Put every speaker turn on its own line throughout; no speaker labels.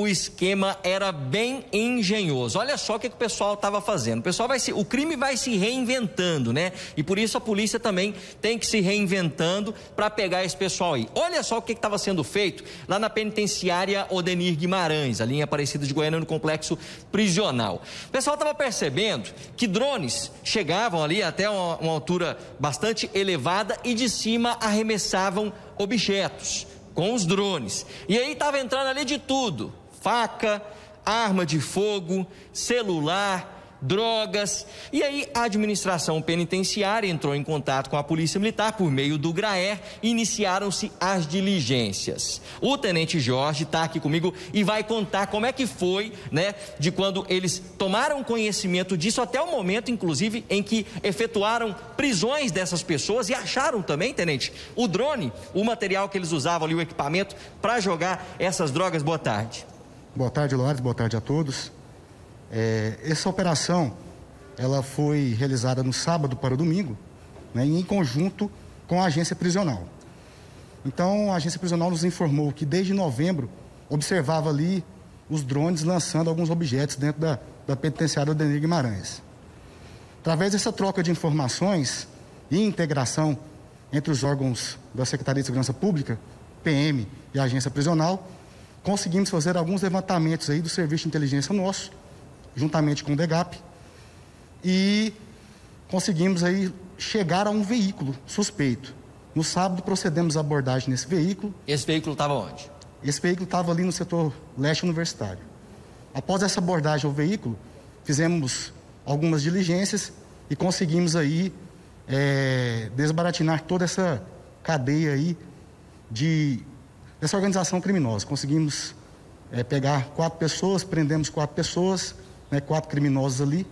o esquema era bem engenhoso. Olha só o que, que o pessoal estava fazendo. O pessoal vai se, o crime vai se reinventando, né? E por isso a polícia também tem que se reinventando para pegar esse pessoal aí. Olha só o que estava sendo feito lá na penitenciária Odenir Guimarães, ali em Aparecida de Goiânia, no complexo prisional. O pessoal estava percebendo que drones chegavam ali até uma, uma altura bastante elevada e de cima arremessavam objetos com os drones. E aí estava entrando ali de tudo: faca, arma de fogo, celular drogas. E aí a administração penitenciária entrou em contato com a Polícia Militar por meio do GRAER iniciaram-se as diligências. O tenente Jorge está aqui comigo e vai contar como é que foi, né, de quando eles tomaram conhecimento disso até o momento, inclusive, em que efetuaram prisões dessas pessoas e acharam também, tenente, o drone, o material que eles usavam ali, o equipamento, para jogar essas drogas. Boa tarde.
Boa tarde, Loares. Boa tarde a todos. É, essa operação ela foi realizada no sábado para o domingo, né, em conjunto com a agência prisional. Então, a agência prisional nos informou que desde novembro observava ali os drones lançando alguns objetos dentro da, da penitenciária Denir Guimarães. Através dessa troca de informações e integração entre os órgãos da Secretaria de Segurança Pública, PM e a agência prisional, conseguimos fazer alguns levantamentos aí do serviço de inteligência nosso juntamente com o DEGAP, e conseguimos aí chegar a um veículo suspeito. No sábado procedemos à abordagem nesse veículo.
Esse veículo estava onde?
Esse veículo estava ali no setor leste universitário. Após essa abordagem ao veículo, fizemos algumas diligências e conseguimos aí é, desbaratinar toda essa cadeia aí de dessa organização criminosa. Conseguimos é, pegar quatro pessoas, prendemos quatro pessoas né, quatro criminosos ali.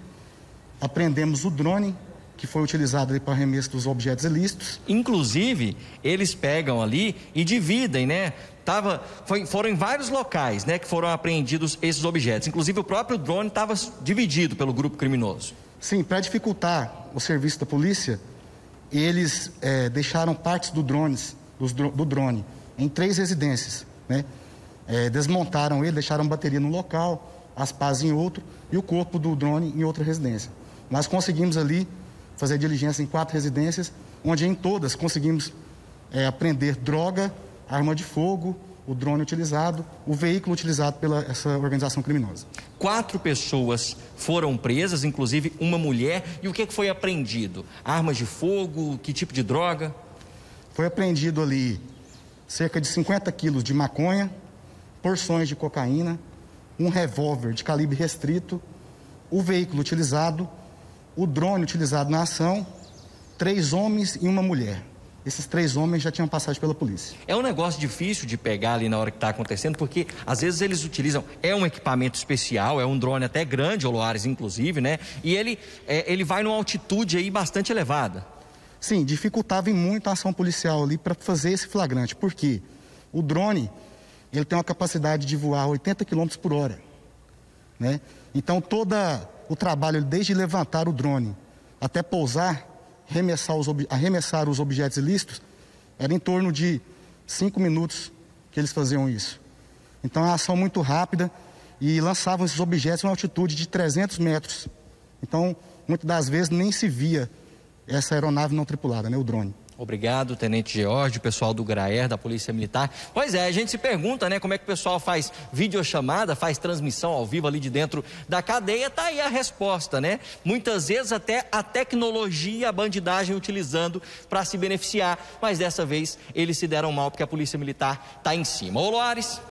Apreendemos o drone que foi utilizado para arremesso dos objetos ilícitos.
Inclusive, eles pegam ali e dividem, né? Tava, foi, foram em vários locais, né, que foram apreendidos esses objetos. Inclusive, o próprio drone estava dividido pelo grupo criminoso.
Sim, para dificultar o serviço da polícia, eles é, deixaram partes do, drones, do, do drone em três residências, né? É, desmontaram ele, deixaram bateria no local, as pás em outro e o corpo do drone em outra residência. Nós conseguimos ali fazer diligência em quatro residências, onde em todas conseguimos é, apreender droga, arma de fogo, o drone utilizado, o veículo utilizado pela essa organização criminosa.
Quatro pessoas foram presas, inclusive uma mulher. E o que, que foi apreendido? Armas de fogo? Que tipo de droga?
Foi apreendido ali cerca de 50 quilos de maconha, porções de cocaína, um revólver de calibre restrito, o veículo utilizado, o drone utilizado na ação, três homens e uma mulher. Esses três homens já tinham passagem pela polícia.
É um negócio difícil de pegar ali na hora que está acontecendo, porque às vezes eles utilizam, é um equipamento especial, é um drone até grande, Oloares inclusive, né? E ele, é, ele vai numa altitude aí bastante elevada.
Sim, dificultava muito a ação policial ali para fazer esse flagrante, porque o drone ele tem uma capacidade de voar 80 km por hora. Né? Então, todo o trabalho, desde levantar o drone até pousar, arremessar os, arremessar os objetos ilícitos, era em torno de 5 minutos que eles faziam isso. Então, é uma ação muito rápida e lançavam esses objetos em uma altitude de 300 metros. Então, muitas das vezes nem se via essa aeronave não tripulada, né, o drone.
Obrigado, Tenente George, pessoal do GRAER, da Polícia Militar. Pois é, a gente se pergunta, né, como é que o pessoal faz videochamada, faz transmissão ao vivo ali de dentro da cadeia. Tá aí a resposta, né? Muitas vezes até a tecnologia, a bandidagem utilizando para se beneficiar, mas dessa vez eles se deram mal porque a Polícia Militar está em cima. Ô, Loares.